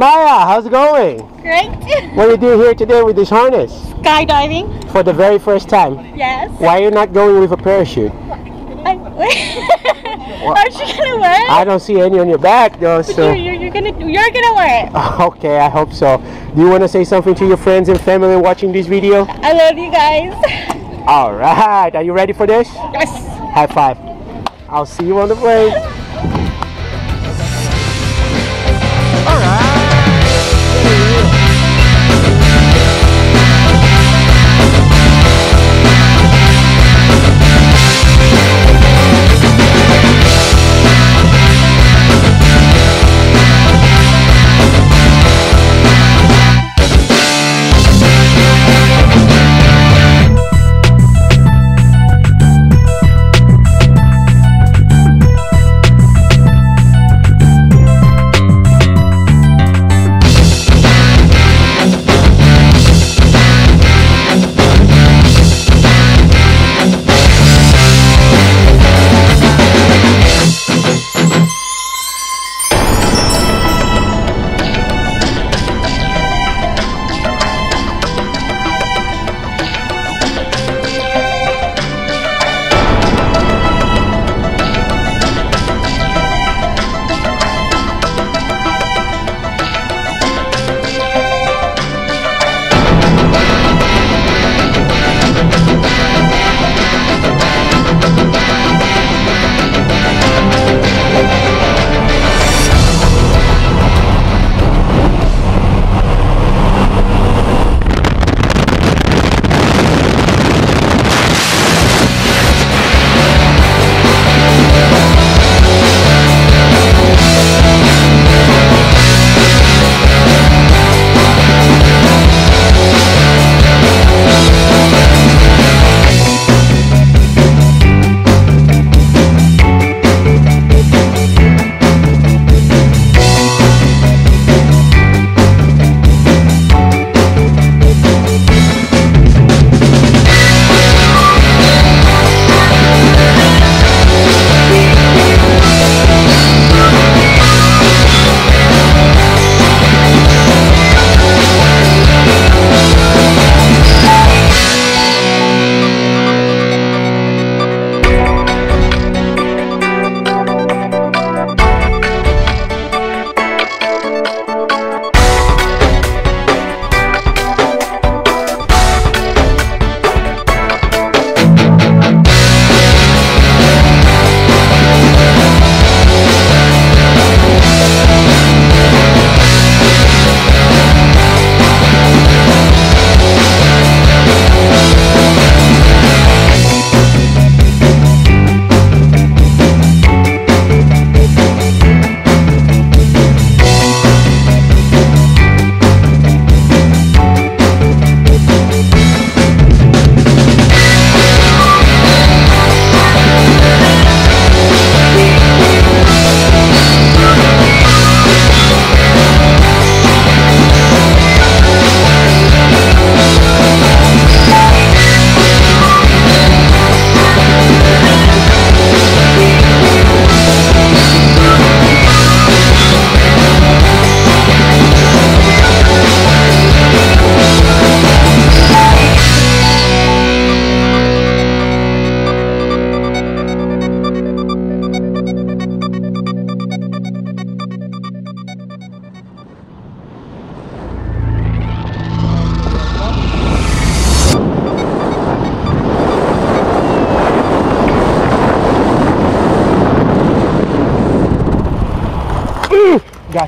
Mayra, how's it going? Great. What are you doing here today with this harness? Skydiving. For the very first time. Yes. Why are you not going with a parachute? I, Aren't you gonna wear it? I don't see any on your back though, so. You're, you're, you're gonna you're gonna wear it. Okay, I hope so. Do you want to say something to your friends and family watching this video? I love you guys. All right, are you ready for this? Yes. High five. I'll see you on the plane.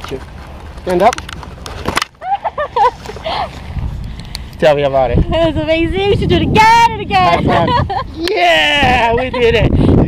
Got you. Stand up. Tell me about it. It was amazing. We should do it again and again. Yeah, we did it.